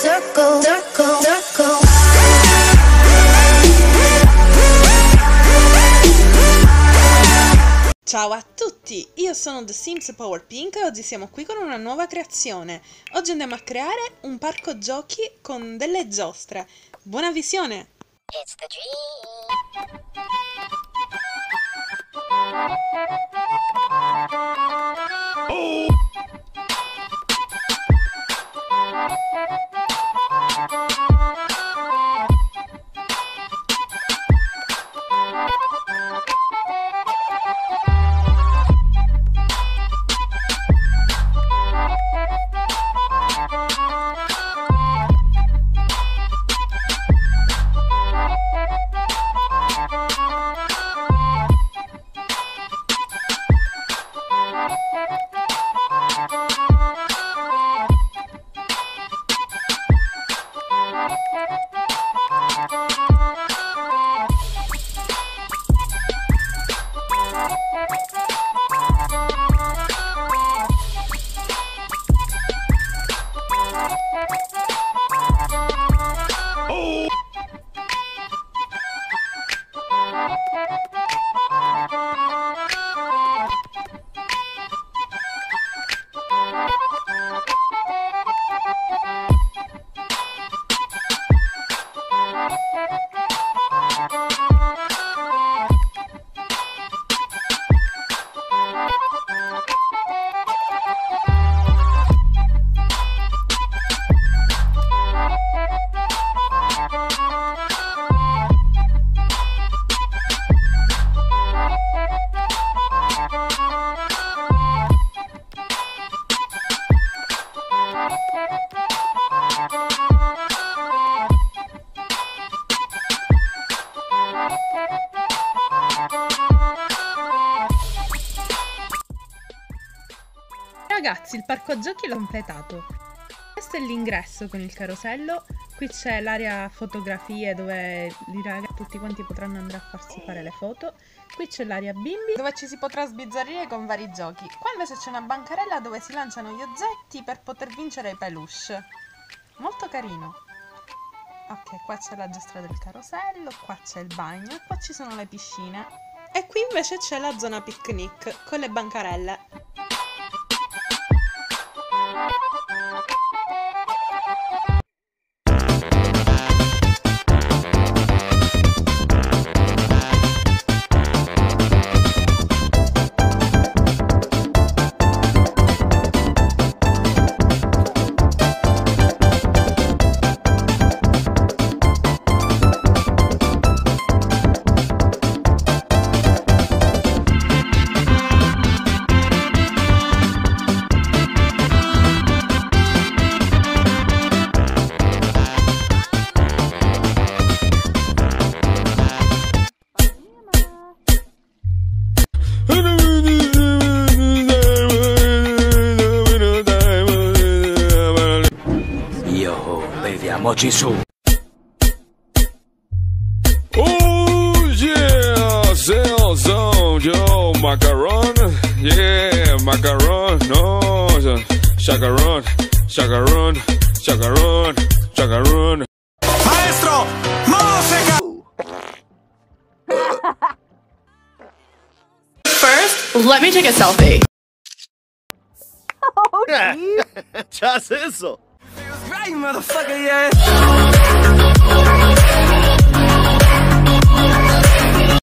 circle, circle, circle. Ciao a tutti, io sono The Sims Power Pink e oggi siamo qui con una nuova creazione. Oggi andiamo a creare un parco giochi con delle giostre. Buona visione! It's the dream. Ragazzi, il parco giochi l'ho completato. Questo è l'ingresso con il carosello. Qui c'è l'area fotografie dove i ragazzi tutti quanti potranno andare a farsi fare le foto. Qui c'è l'area bimbi dove ci si potrà sbizzarrire con vari giochi. Qua invece c'è una bancarella dove si lanciano gli oggetti per poter vincere i peluche. Molto carino. Ok, qua c'è la giostra del carosello, qua c'è il bagno qua ci sono le piscine. E qui invece c'è la zona picnic con le bancarelle. Beviamoci su. Oh yeah, sales on yo macaron, yeah macaron, no chacaron, chacaron, chacaron, chacaron. Maestro, música. First, let me take a selfie. ¿Qué haces eso? Right, motherfucker, yeah.